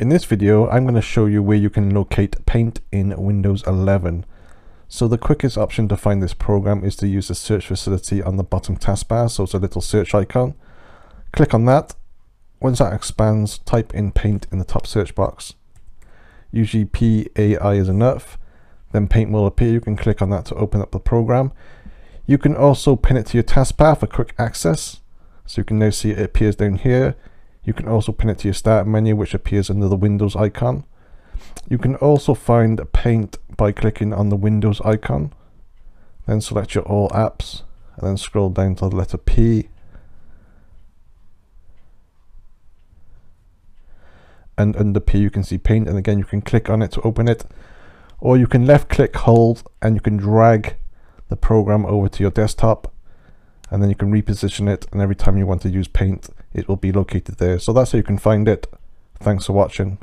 In this video, I'm going to show you where you can locate Paint in Windows 11. So the quickest option to find this program is to use the search facility on the bottom taskbar, so it's a little search icon. Click on that. Once that expands, type in Paint in the top search box. Usually PAI is enough. Then Paint will appear. You can click on that to open up the program. You can also pin it to your taskbar for quick access. So you can now see it appears down here. You can also pin it to your start menu which appears under the Windows icon. You can also find Paint by clicking on the Windows icon. Then select your All Apps and then scroll down to the letter P. And under P you can see Paint and again you can click on it to open it. Or you can left click hold and you can drag the program over to your desktop and then you can reposition it and every time you want to use paint it will be located there. So that's how you can find it. Thanks for watching